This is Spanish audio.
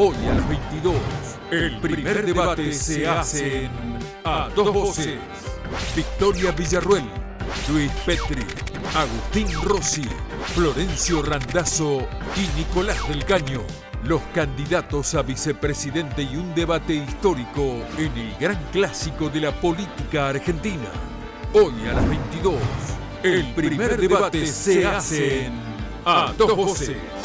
Hoy a las 22, el primer debate se hace en A Dos Voces. Victoria Villarruel, Luis Petri, Agustín Rossi, Florencio Randazzo y Nicolás del Caño. Los candidatos a vicepresidente y un debate histórico en el gran clásico de la política argentina. Hoy a las 22, el primer debate se hace en A Dos Voces.